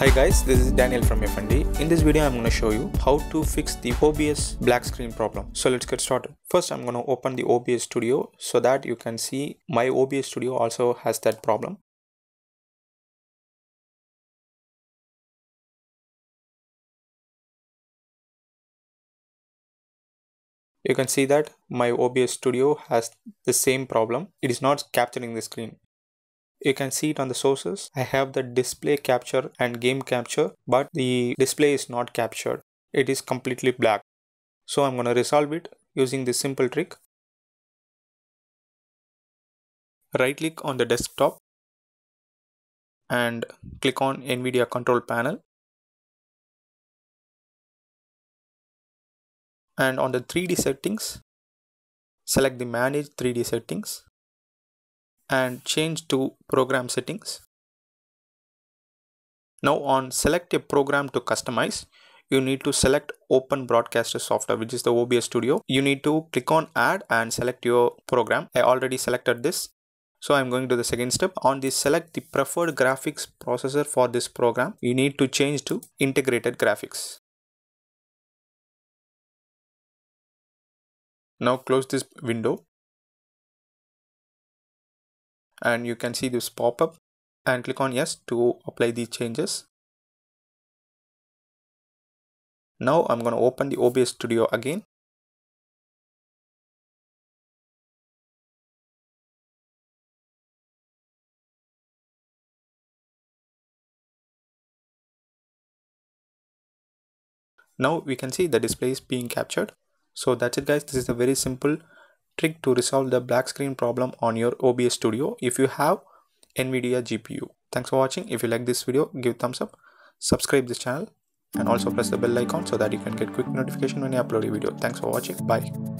Hi guys, this is Daniel from FND. In this video, I'm going to show you how to fix the OBS black screen problem. So let's get started. First, I'm going to open the OBS Studio so that you can see my OBS Studio also has that problem. You can see that my OBS Studio has the same problem. It is not capturing the screen. You can see it on the sources. I have the display capture and game capture, but the display is not captured. It is completely black. So I'm going to resolve it using this simple trick. Right click on the desktop and click on NVIDIA control panel. And on the 3D settings, select the manage 3D settings and change to program settings. Now on select a program to customize, you need to select open broadcaster software which is the OBS studio. You need to click on add and select your program. I already selected this. So I'm going to the second step on this select the preferred graphics processor for this program. You need to change to integrated graphics. Now close this window and you can see this pop-up and click on yes to apply these changes. Now I'm going to open the OBS studio again. Now we can see the display is being captured. So that's it guys. This is a very simple trick to resolve the black screen problem on your OBS studio if you have NVIDIA GPU. Thanks for watching. If you like this video, give thumbs up, subscribe this channel and also press the bell icon so that you can get quick notification when I upload a video. Thanks for watching. Bye.